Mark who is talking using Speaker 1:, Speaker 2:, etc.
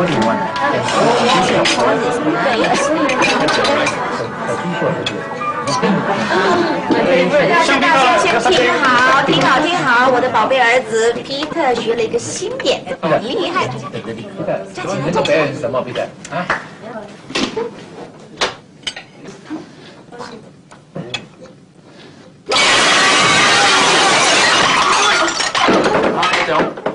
Speaker 1: 大家先听好，听好听好，我的宝贝儿子皮特学了一个新点，很厉害。
Speaker 2: Peter，什么啊？好，加油。